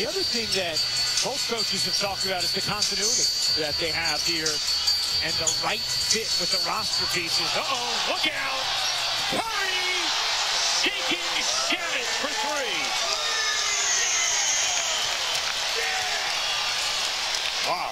The other thing that both coaches have talked about is the continuity that they have here and the right fit with the roster pieces. Uh-oh, look out! Curry! Shaking for three. Wow.